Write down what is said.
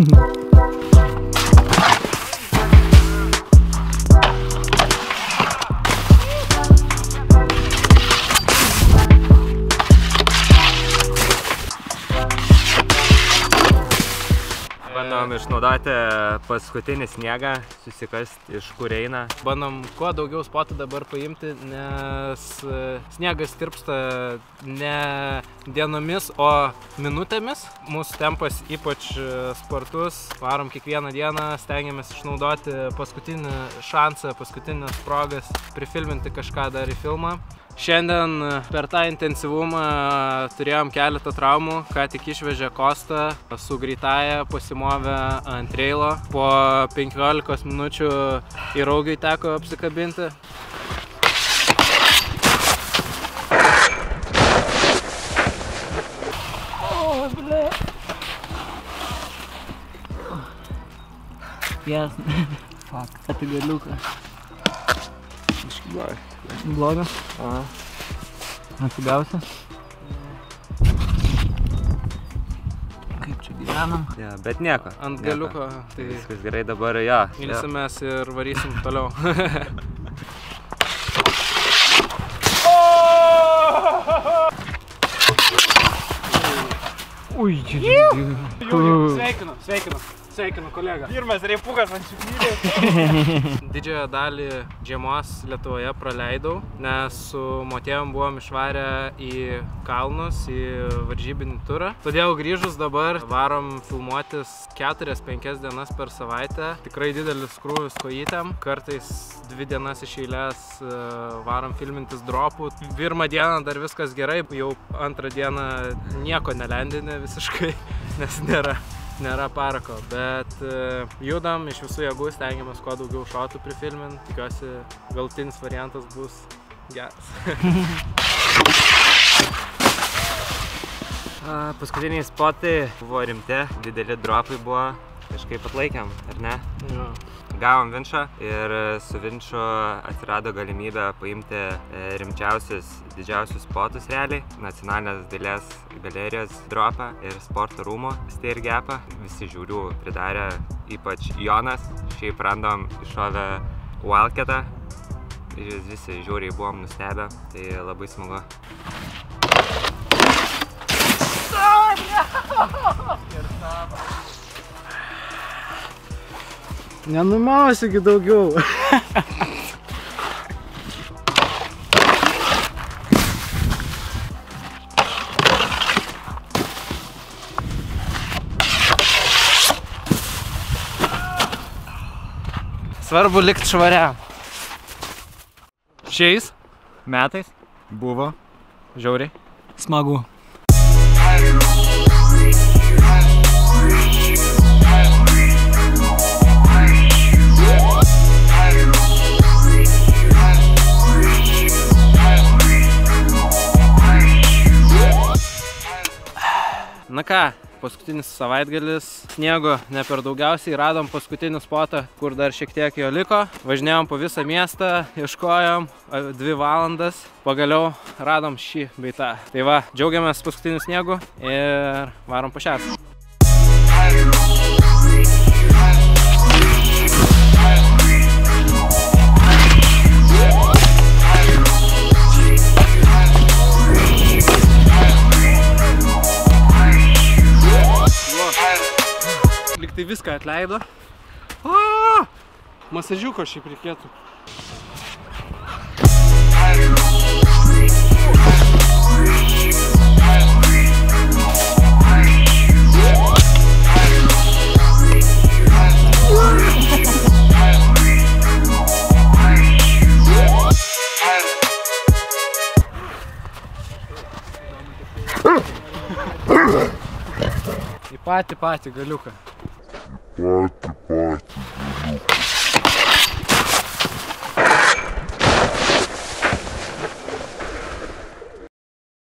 嗯 Bandom išnaudoti paskutinį sniegą, susikasti iš kur eina. Bandom kuo daugiau spotų dabar paimti, nes e, sniegas tirpsta ne dienomis, o minutėmis. Mūsų tempas ypač e, spartus, varom kiekvieną dieną, stengiamės išnaudoti paskutinį šansą, paskutinės progas, prifilminti kažką dar į filmą. Šiandien e, per tą intensyvumą turėjom keletą traumų, ką tik išvežė Kostą su greitaja, pasimovė ant reilo. Po 15 minučių į raugiai teko apsikabinti. Jasne. Fuck. Atigaliuką. Blogas? Aha. Atsigausi? Kaip čia gyvenam? Ja, bet nieko. Ant nieko. galiuko, tai Viskas gerai dabar, jo. jo. ilsimės ir varysim toliau. Ui, čia. Sveikinu, sveikinu, sveikinu kolega. Pirmas reipukas ant šiukšlės. Didžiąją dalį žiemos Lietuvoje praleidau, nes su motėjom buvom išvarę į kalnus, į varžybinį turą. Todėl grįžus dabar varom filmuotis 4-5 dienas per savaitę. Tikrai didelis krūvis kojytėm. Kartais dvi dienas iš eilės e, varom filmintis dropų. Pirmą dieną dar viskas gerai, jau antrą dieną nieko nelendinė visiškai, nes nėra nėra parako, bet e, judam iš visų jėgų, stengiamės kuo daugiau šotų prifilmint. Tikiuosi, galtinis variantas bus geras. Paskutiniai spotai buvo rimti, dideli dropai buvo, kažkaip atlaikėm, ar ne? jo. Gavom vinčą ir su vinču atsirado galimybė paimti e, rimčiausius, didžiausius spotus realiai. Nacionalinės dailės galerijos dropą ir sporto rūmų stair gapą. Visi žiūrių pridarė, ypač Jonas. Šiaip random iššovę Wildcatą. Ir Visi žiūriai buvom nustebę, tai labai smagu. Nenumausiu daugiau. Svarbu likti švariam. Šiais metais Buvo. žiauriai. Smagu. Na ką, paskutinis savaitgalis. Sniego ne per daugiausiai, radom paskutinį spotą, kur dar šiek tiek jo liko. Važinėjom po visą miestą, ieškojom dvi valandas. Pagaliau radom šį beitą. Tai va, džiaugiamės paskutiniu sniegu ir varom pašias. Liktai viską atleido. A! Masažiuko šiaip reikėtų. Į patį patį galiuką. What?